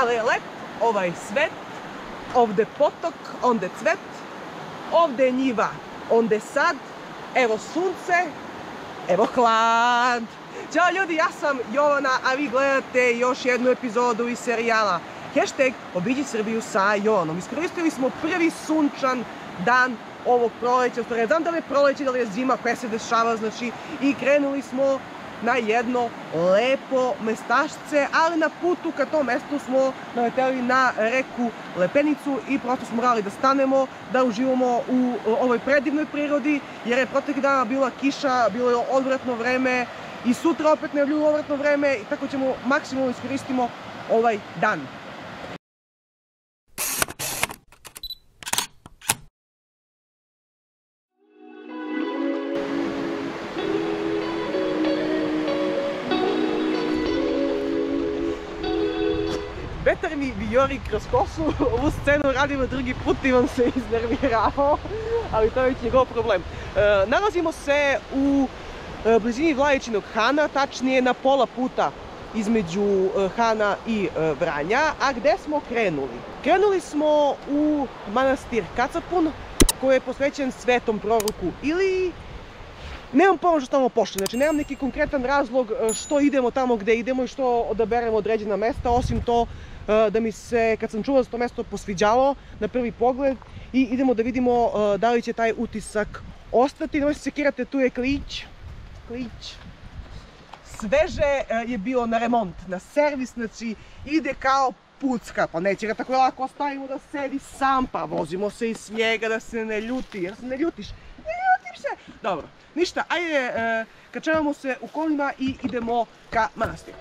ali je lep ovaj svet, ovde potok, onde cvet, ovde je njiva, onde sad, evo sunce, evo hlad. Ćao ljudi, ja sam Jovana, a vi gledate još jednu epizodu iz serijala Hashtag Obiđi Srbiju sa Jovanom. Iskoristili smo prvi sunčan dan ovog proleća, znam da li je proleće, da li je zima koja se dešava, znači, i krenuli smo na jedno lepo mestašce, ali na putu ka tom mestu smo naleteli na reku Lepenicu i prosto smo morali da stanemo, da uživamo u ovoj predivnoj prirodi, jer je protekli dana bila kiša, bilo je odvratno vreme i sutra opet najavljuju odvratno vreme i tako ćemo maksimalno iskoristimo ovaj dan. Vetar mi vijori kroz kosu, ovu scenu radimo drugi put i vam se iznervirao, ali to je već njegov problem. E, nalazimo se u e, blizini Vlaječinog Hana, tačnije na pola puta između e, Hana i Vranja, a gde smo krenuli? Krenuli smo u manastir Kacapun, koji je posvećen svetom proroku ili Nemam pojma što tamo pošli, znači nemam neki konkretan razlog što idemo tamo gde idemo i što odaberemo određena mesta, osim to da mi se, kad sam čula za to mesto, posviđalo na prvi pogled i idemo da vidimo e, da li će taj utisak ostati. Nemoj se sekirate, tu je klić, klić. Sveže je bio na remont, na servis, znači ide kao pucka, pa neće ga tako lako ostavimo da sedi sam, pa vozimo se iz njega da se ne ljuti, jer se ne ljutiš. Ne ljutim se! Dobro, ništa, ajde, kačavamo se u kolima i idemo ka manastiru.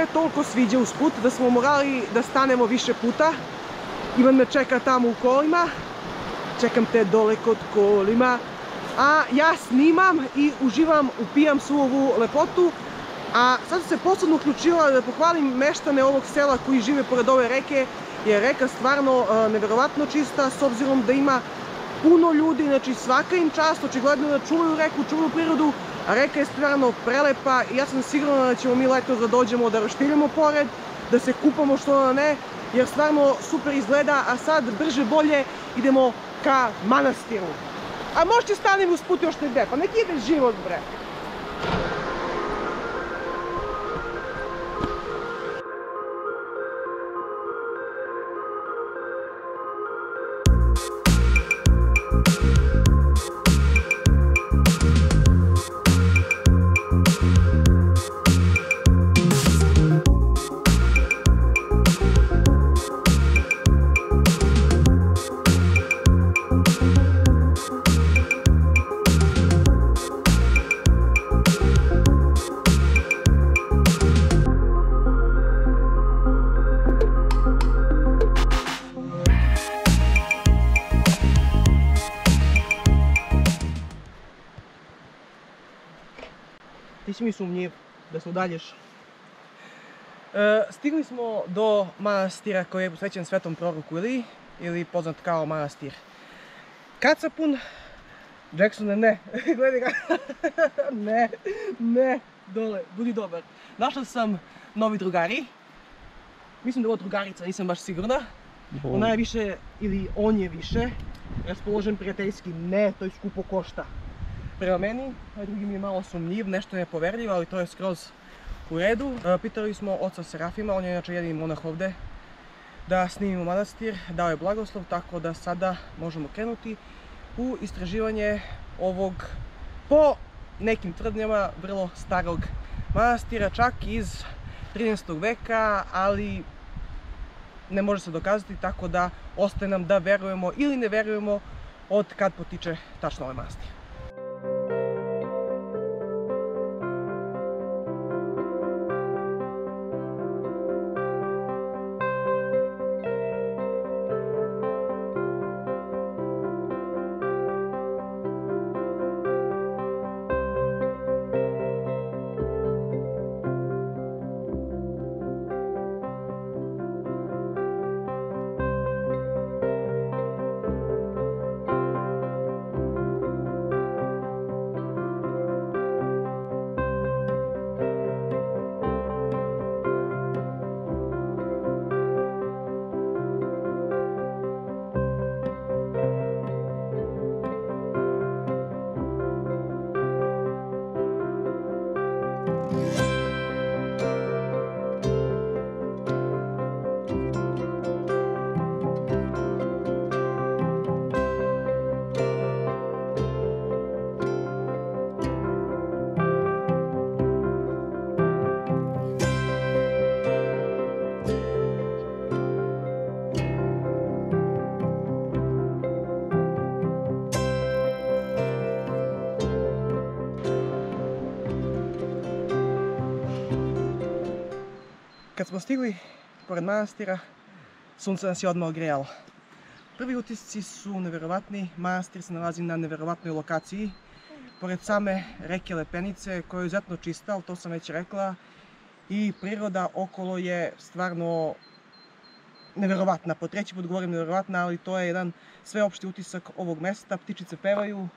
Se toliko sviđa usput da smo morali da stanemo više puta. Ivan me čeka tamo u kolima. Čekam te dole kod kolima. A ja snimam i uživam, upijam svu ovu lepotu. A sad se posebno uključila da pohvalim meštane ovog sela koji žive pored ove reke. Je reka stvarno neverovatno čista s obzirom da ima puno ljudi, znači svaka im čast, očigledno da čuvaju reku, čuvaju prirodu, reka je stvarno prelepa i ja sam sigurna da ćemo mi leto da dođemo da roštiljamo pored, da se kupamo što da ne, jer stvarno super izgleda, a sad brže bolje idemo ka manastiru. A možete stanem uz put još negde, pa nek ide život bre. Da udalješ. E, stigli smo do manastira koji je posvećen svetom proroku Iliji, ili poznat kao manastir Kacapun. Jacksone, ne, gledaj ga, ne, ne, dole, budi dobar. Našla sam novi drugari, mislim da je ovo drugarica, nisam baš sigurna. Ona je više, ili on je više, raspoložen prijateljski, ne, to je skupo košta. Prema meni, a drugi mi je malo sumnjiv, nešto nepoverljivo, ali to je skroz u redu. E, pitali smo oca Serafima, on je inače jedini monah ovde, da snimimo manastir, dao je blagoslov, tako da sada možemo krenuti u istraživanje ovog, po nekim tvrdnjama, vrlo starog manastira, čak iz 13. veka, ali ne može se dokazati, tako da ostaje nam da verujemo ili ne verujemo od kad potiče tačno ovaj manastir. Smo stigli pored manastira, sunce nas je odmah ogrejalo. Prvi utisci su neverovatni, manastir se nalazi na neverovatnoj lokaciji, pored same reke Lepenice, koja je izuzetno čista, ali to sam već rekla, i priroda okolo je stvarno neverovatna. Po treći put govorim neverovatna, ali to je jedan sveopšti utisak ovog mesta. Ptičice pevaju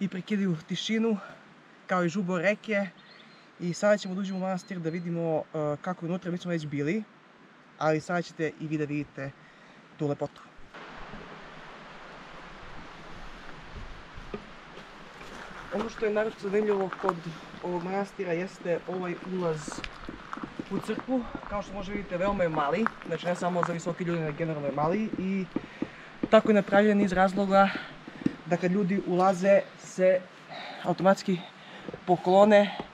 i prekidaju tišinu, kao i žubor reke. I sada ćemo da uđemo u manastir da vidimo uh, kako je unutra, mi smo već bili, ali sada ćete i vi da vidite tu lepotu. Ono što je naročito zanimljivo kod ovog manastira jeste ovaj ulaz u crkvu. Kao što možete vidite, veoma je mali, znači ne samo za visoki ljudi, nego generalno je mali i tako je napravljen iz razloga da kad ljudi ulaze se automatski poklone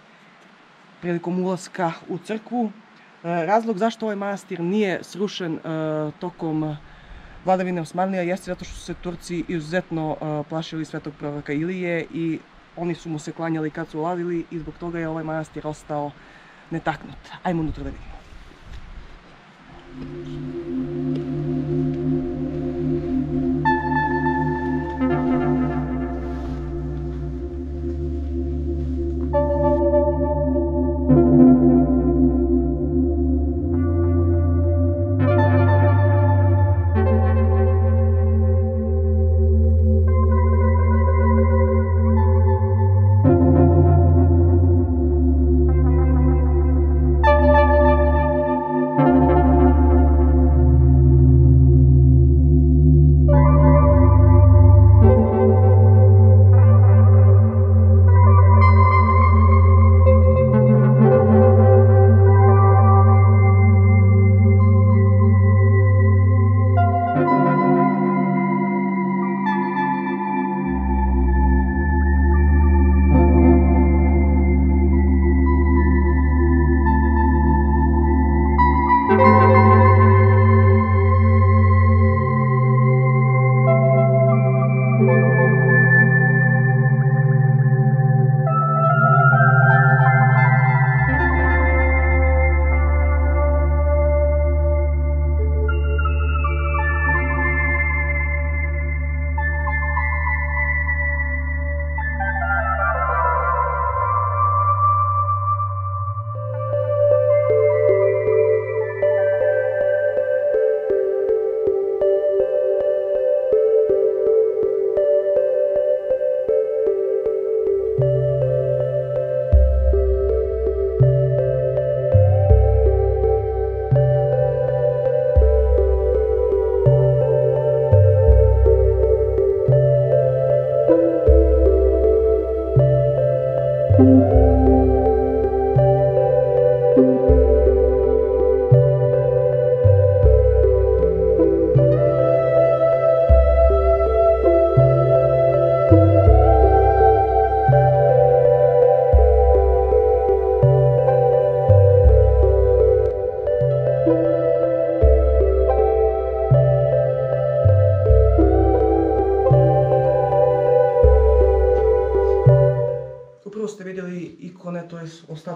prilikom ulaska u crkvu. E, razlog zašto ovaj manastir nije srušen e, tokom vladavine Osmanlija jeste zato što su se Turci izuzetno e, plašili svetog proroka Ilije i oni su mu se klanjali kad su ulazili i zbog toga je ovaj manastir ostao netaknut. Ajmo unutra da vidimo.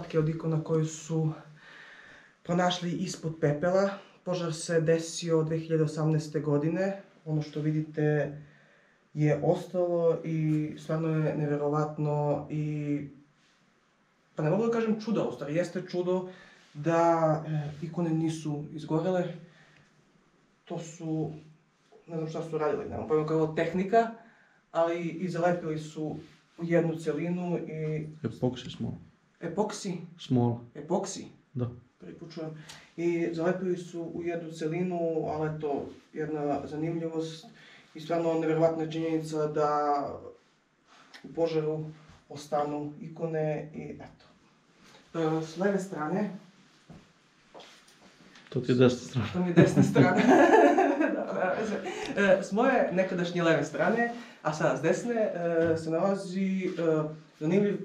Ostatke od ikona koji su pronašli ispod pepela. Požar se desio 2018. godine. Ono što vidite je ostalo i stvarno je nevjerovatno i pa ne mogu da kažem čudo, u stvari jeste čudo da e, ikone nisu izgorele. To su, ne znam šta su radili, nemam pojma kao tehnika, ali i zalepili su u jednu celinu i Epoksi small. Epoksi, Small, epoksi, da. prvi put čujem, i zalepili su u jednu celinu, ali eto, jedna zanimljivost i stvarno nevjerovatna činjenica da u požaru ostanu ikone i eto. E, S leve strane, To ti je desna strana. to mi je desna strana, da. E, s moje nekadašnje leve strane, a sada s desne, e, se nalazi zanimljiv,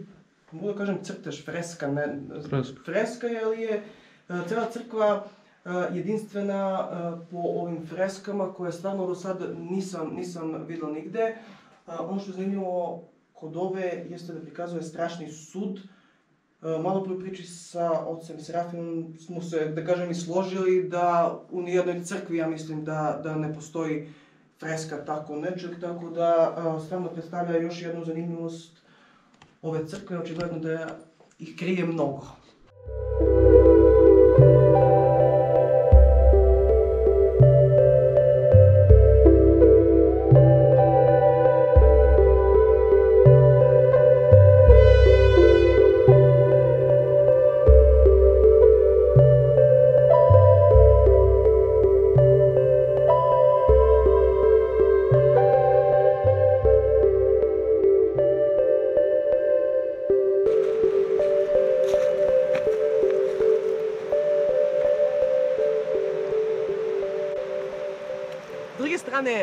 mogu da kažem crtež, freska, ne, Freska. freska je li je e, cela crkva e, jedinstvena e, po ovim freskama koje stvarno do sad nisam, nisam vidio nigde. Ono što je zanimljivo kod ove jeste da prikazuje strašni sud. Malo pre u priči sa ocem Serafimom smo se, da kažem, i složili da u nijednoj crkvi, ja mislim, da, da ne postoji freska tako nečeg, tako da stvarno predstavlja još jednu zanimljivost Ове църква очевидно да ih крие много.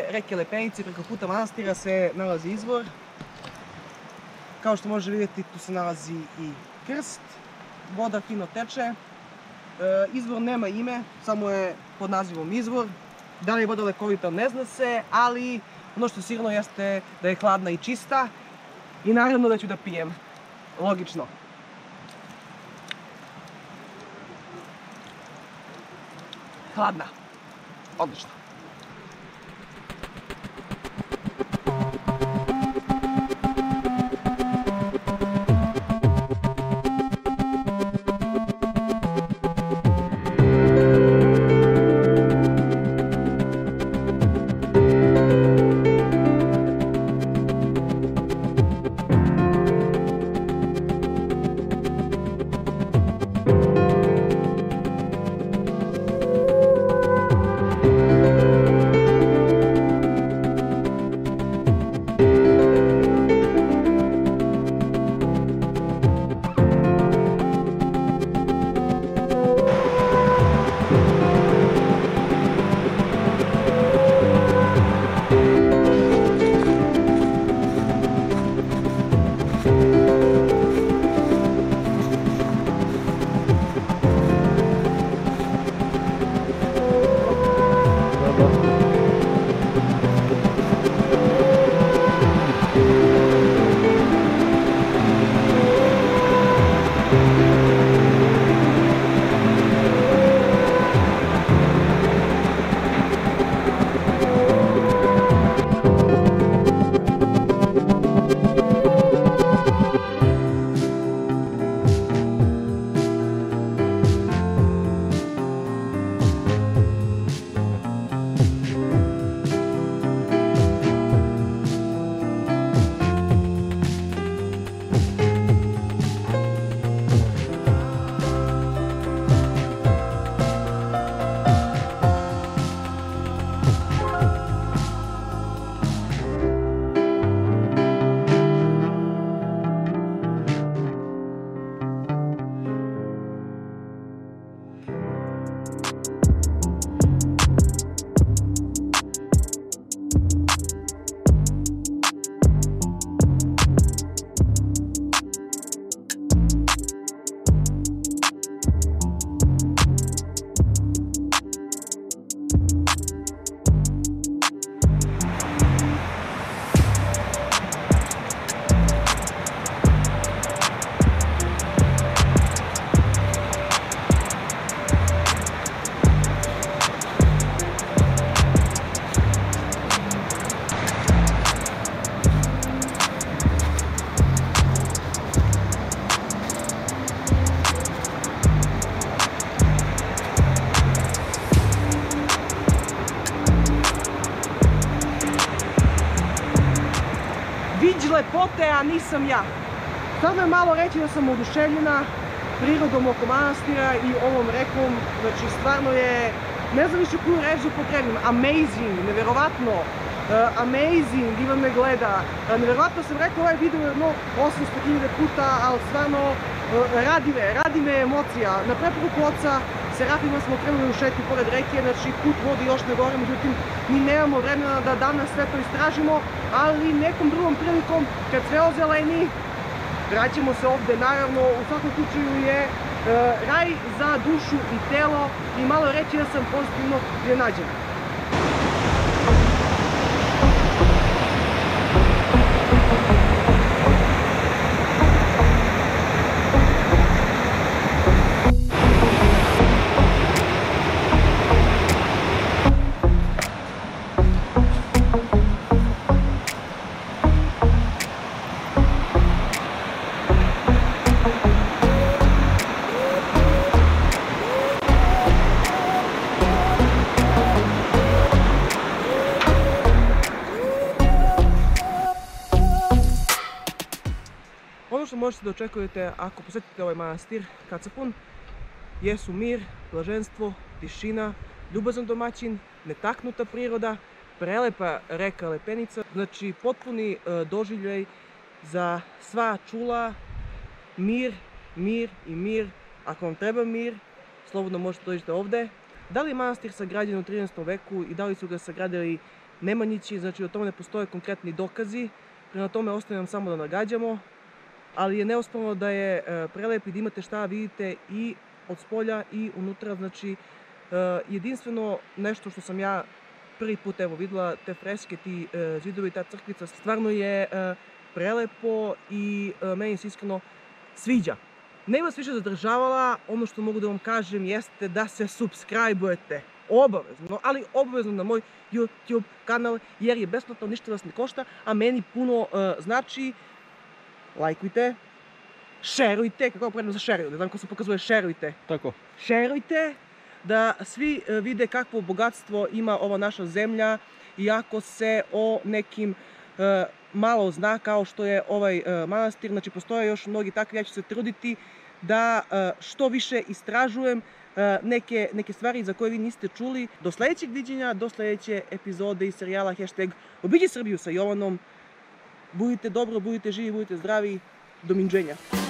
Reke Lepenice, preko puta manastira se nalazi izvor. Kao što može vidjeti, tu se nalazi i krst. Voda fino teče. E, izvor nema ime, samo je pod nazivom izvor. Da li je voda lekovita ne zna se, ali ono što sigurno jeste da je hladna i čista. I naravno da ću da pijem. Logično. Hladna. Odlično. Lepote, a nisam ja. Stvarno je malo reći da sam oduševljena prirodom oko manastira i ovom rekom, znači stvarno je, ne znam više koju reč upotrebim, amazing, nevjerovatno, uh, amazing, Ivan me gleda, uh, nevjerovatno sam rekao ovaj video jedno 800.000 puta, ali stvarno uh, radi me, radi me emocija. Na preporuku oca Serafima smo krenuli u šetnju pored reke, znači put vodi još na gore, međutim mi nemamo vremena da danas sve to istražimo, ali nekom drugom prilikom kad sve ozeleni, vraćamo se ovde, naravno u svakom slučaju je e, raj za dušu i telo i malo reći da sam pozitivno iznenađena. Možete da očekujete ako posetite ovaj manastir Kacapun jesu mir, blaženstvo, tišina, ljubazan domaćin, netaknuta priroda, prelepa reka Lepenica, znači potpuni e, doživljaj za sva čula, mir, mir i mir. Ako vam treba mir, slobodno možete dođete ovde. Da li je manastir sagrađen u 13. veku i da li su ga sagradili Nemanjići, znači o tome ne postoje konkretni dokazi, prema tome ostaje nam samo da nagađamo, ali je neosporno da je e, prelep i da imate šta vidite i od spolja i unutra, znači e, jedinstveno nešto što sam ja prvi put evo videla, te freske, ti e, zidovi, ta crkvica, stvarno je prelepo i meni se iskreno sviđa. Ne vas više zadržavala, ono što mogu da vam kažem jeste da se subscribe-ujete obavezno, ali obavezno na moj YouTube kanal jer je besplatno, ništa vas ne košta, a meni puno znači lajkujte, šerujte, kako predno za šeruju, ne znam ko se pokazuje, šerujte. Tako. Šerujte, da svi e, vide kakvo bogatstvo ima ova naša zemlja, iako se o nekim e, malo zna kao što je ovaj e, manastir, znači postoje još mnogi takvi, ja ću se truditi da e, što više istražujem neke, neke stvari za koje vi niste čuli. Do sledećeg viđenja, do sledeće epizode iz serijala hashtag Obiđi Srbiju sa Jovanom. Будете добро, будете живи, будете здрави. До минџења.